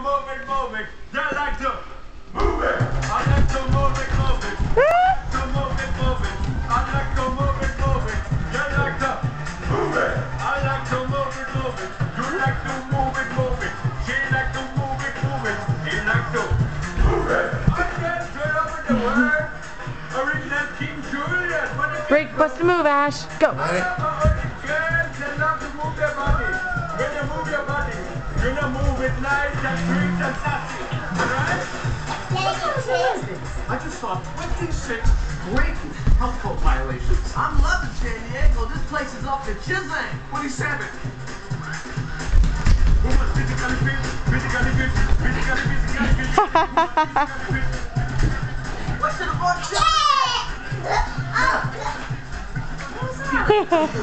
move it, move it. You like to move it. I like to move it, move it. To move it, move it. I like to move it, move it. You like to move it. I like to move it, move it. You like to move it, move it. She like to move it, move it. He like to move it. I can't straight up with the word. Original King Julien. Break, bust a move, Ash. Go. Move it nice and sweet and sassy. Alright? I just saw 26 blatant health code violations. I'm loving San Diego. This place is off the chisang. 27. Woman physically fit, physically fit, physically, physically fit, physically fit. What's in the box?